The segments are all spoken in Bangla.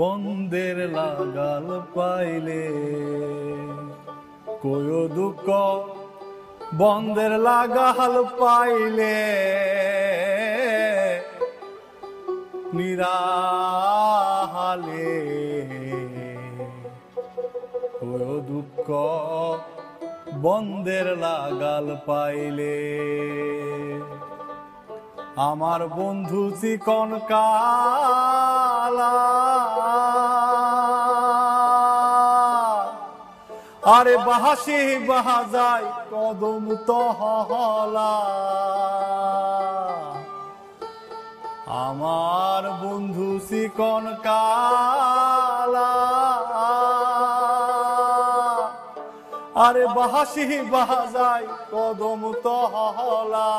বন্দের লাগাল পাইলে। কয় দুঃখ বন্দের লাগাল পাইলে। নিরাহালে। কয় দুঃখ বন্দের লাগাল পাইলে। আমার বন্ধু চিকন কালা আরে বাহাসি বাহা যায় কদম তহলা আমার বন্ধু চিকন কালা। আরে বাহাসি বাহা যায় কদম তহলা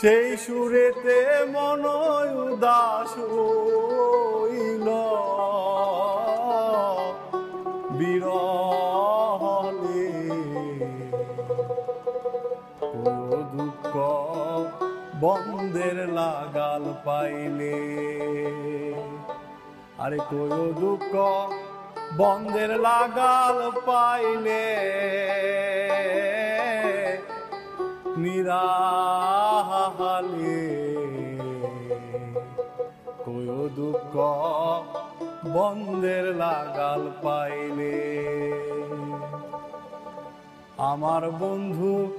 সেই সুরেতে মন উদাস ও দুঃখ বন্ধের লাগাল পাইলে। আরে কোয় দুঃখ বন্ধের লাগাল পাইলে। নিরাহালে। কোয় দুঃখ বন্ধের লাগাল পাইলে। আমার বন্ধু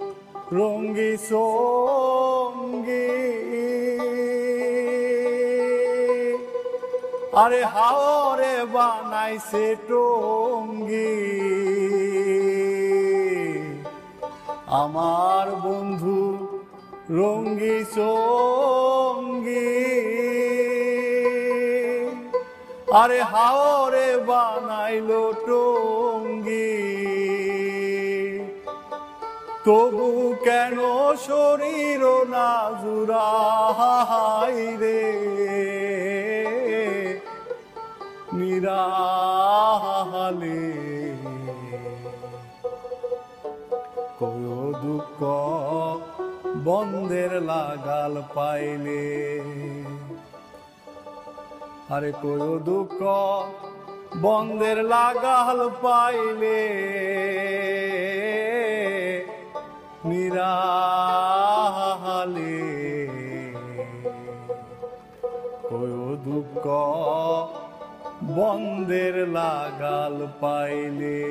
রঙ্গি সঙ্গী। আরে হাওরে বানাইছে টঙ্গি। আমার বন্ধু রঙ্গি সঙ্গী। আরে হাওরে বানাইলো টঙ্গি। তবু কেন শরীর না জুড়াই রে? নিরাহালে। কয় দুঃখ বন্ধের লাগাল পাইলে। আরে কয় দুঃখ বন্ধের লাগাল পাইলে। নিরাহালে কয় দুঃখ বন্ধের লাগাল পাইলে।